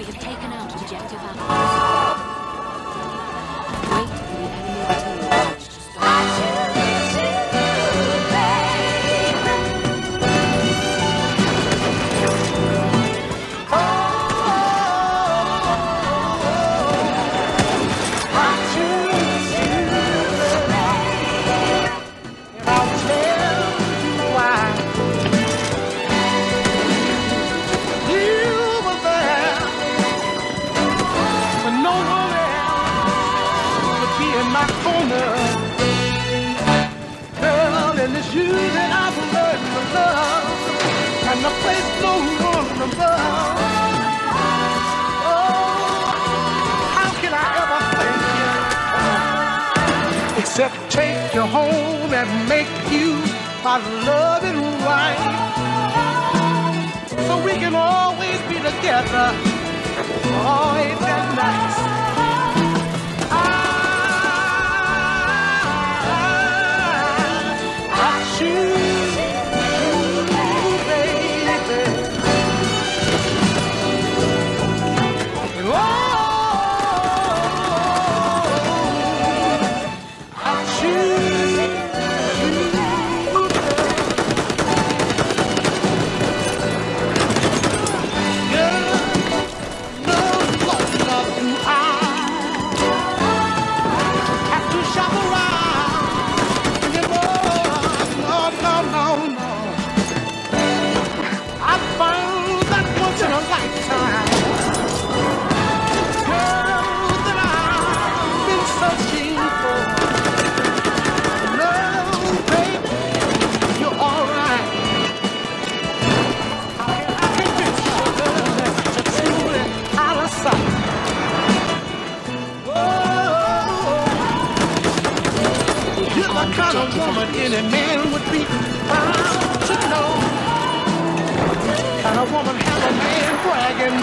We have taken out objective Alpha. my corner. Girl, and it's you that I've learned to love, and I place no one above. Oh, how can I ever thank you? Except take you home and make you my loving wife, so we can always be together, Oh, ain't that nice? Ain't that nice? any man would be proud to know. Kind of woman have a man bragging.